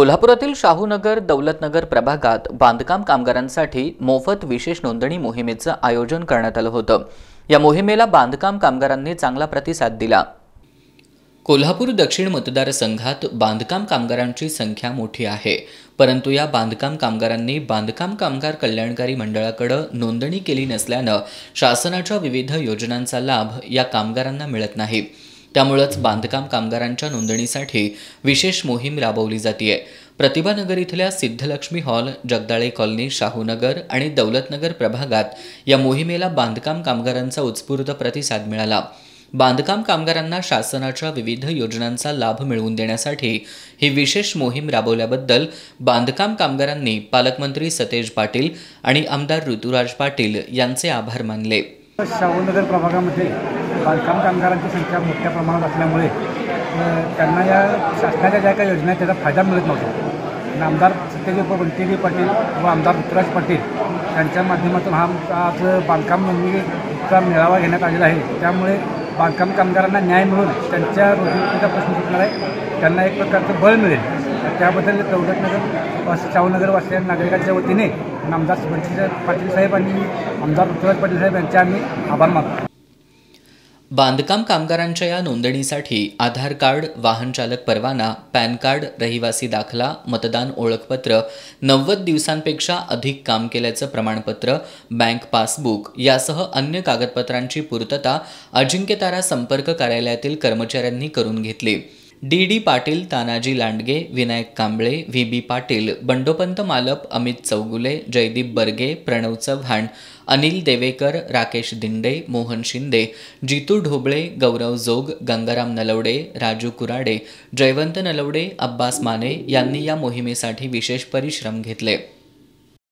कोल्हापुरातील शाहूनगर दौलतनगर प्रभागात बांधकाम कामगारांसाठी मोफत विशेष नोंदणी मोहिमेचं आयोजन करण्यात आलं होतं. या मोहिमेला बांधकाम कामगारांनी चांगला प्रतिसाद दिला. कोल्हापूर दक्षिण मतदारसंघात बांधकाम कामगारांची संख्या मोठी आहे. परंतु या बांधकाम कामगारांनी बांधकाम कामगार कल्याणकारी मंडळाकडं नोंदणी केली नसल्यानं शासनाच्या विविध योजनांचा लाभ या कामगारांना मिळत नाही. त्यामुळंच बांधकाम कामगारांच्या नोंदणीसाठी विशेष मोहीम राबवली जाते प्रतिभानगर इथल्या सिद्धलक्ष्मी हॉल जगदाळे कॉलनी शाहूनगर आणि दौलतनगर प्रभागात या मोहिमेला बांधकाम कामगारांचा उत्स्फूर्त प्रतिसाद मिळाला. बांधकाम कामगारांना शासनाच्या विविध योजनांचा लाभ मिळवून देण्यासाठी ही विशेष मोहीम राबवल्याबद्दल बांधकाम कामगारांनी पालकमंत्री सतेज पाटील आणि आमदार ऋतुराज पाटील यांचे आभार मानले. शाहूनगर प्रभागामध्ये बांधकाम कामगारांची संख्या मोठ्या प्रमाणात असल्यामुळे त्यांना या शासनाच्या ज्या काही योजना आहेत त्याचा फायदा मिळत नव्हता. आणि आमदार सत्यदेव बंटेजी पाटील व आमदार ऋतुराज पाटील यांच्या माध्यमातून हा आमचा आज बांधकाम नोंदणीचा मेळावा घेण्यात आलेला आहे. त्यामुळे बांधकाम कामगारांना न्याय मिळून त्यांच्या रोजीरोटीचा प्रश्न सुटणार आहे. त्यांना एक प्रकारचं बळ मिळेल. त्याबद्दल दौलतनगर वास शाहूनगर वासिया नागरिकांच्या वतीने आमदार बंटी पाटील साहेब आणि आमदार ऋतुराज पाटील साहेब यांचे आम्ही आभार मानतो. बांधकाम कामगारांच्या या नोंदणीसाठी आधार कार्ड वाहनचालक परवाना पॅन कार्ड रहिवासी दाखला मतदान ओळखपत्र नव्वद दिवसांपेक्षा अधिक काम केल्याचं प्रमाणपत्र बँक पासबुक यासह अन्य कागदपत्रांची पूर्तता अजिंक्यतारा संपर्क कार्यालयातील कर्मचाऱ्यांनी करून घेतली. D D Patil Tanaji Landge Vinayak Kamble V B Patil Bandopant Malap Amit Chougule Jaydeep Barge Pranav Chavan Anil Devekar Rakesh Dinde Mohan Shinde Jitu Dhoble Gaurav Jog Gangaram Nalawade Raju Kurade Jaywant Nalawade Abbas Mane यांनी या मोहिमेसाठी विशेष परिश्रम घेतले.